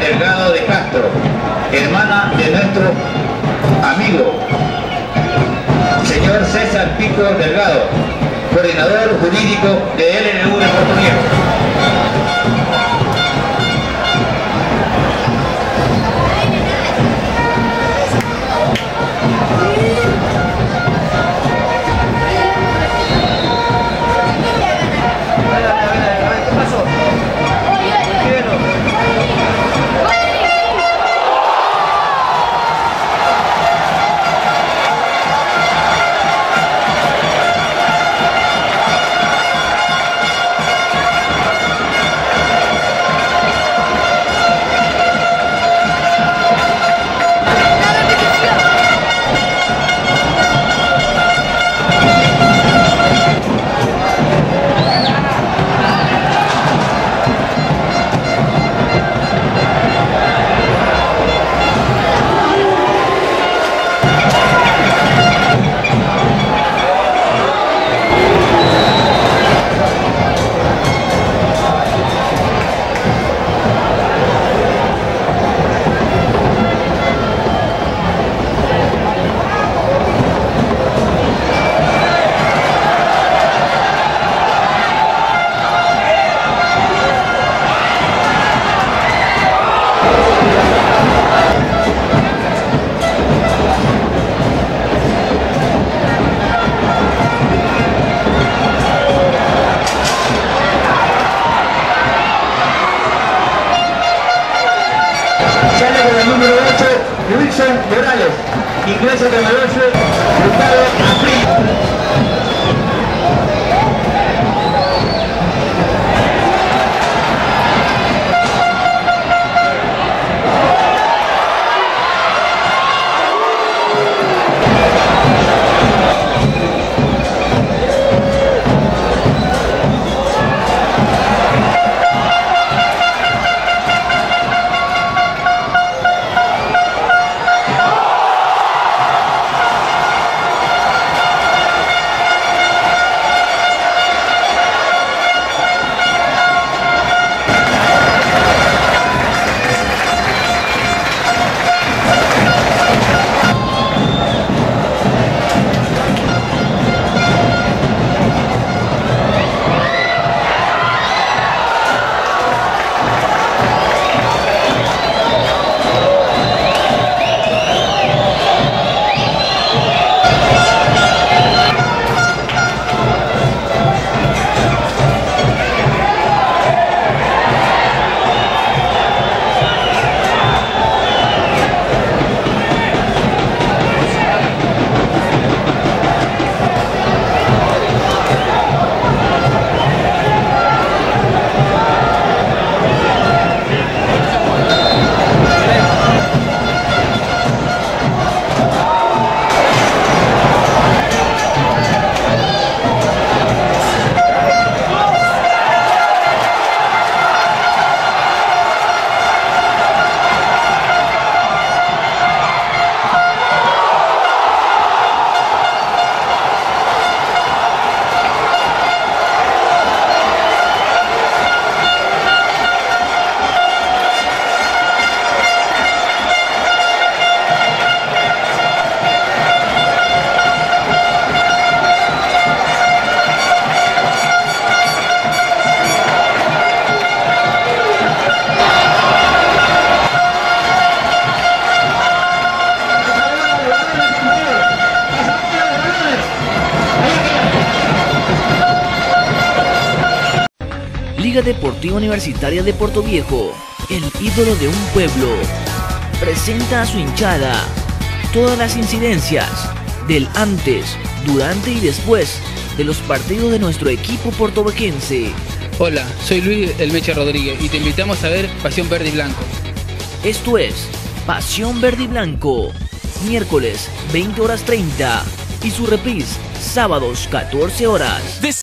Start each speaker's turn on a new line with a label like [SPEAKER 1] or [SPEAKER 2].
[SPEAKER 1] Delgado de Castro, hermana de nuestro amigo, señor César Pico Delgado, coordinador jurídico de LNU de Puerto Rico. Sale con el número 8, Wilson Morales. Ingresa con el 8, Gustavo Afri.
[SPEAKER 2] Liga Deportiva Universitaria de Puerto Viejo, el ídolo de un pueblo, presenta a su hinchada todas las incidencias del antes, durante y después de los partidos de nuestro equipo portovejense.
[SPEAKER 3] Hola, soy Luis El Mecha Rodríguez y te invitamos a ver Pasión Verde y Blanco.
[SPEAKER 2] Esto es Pasión Verde y Blanco, miércoles 20 horas 30 y su reprise sábados 14 horas.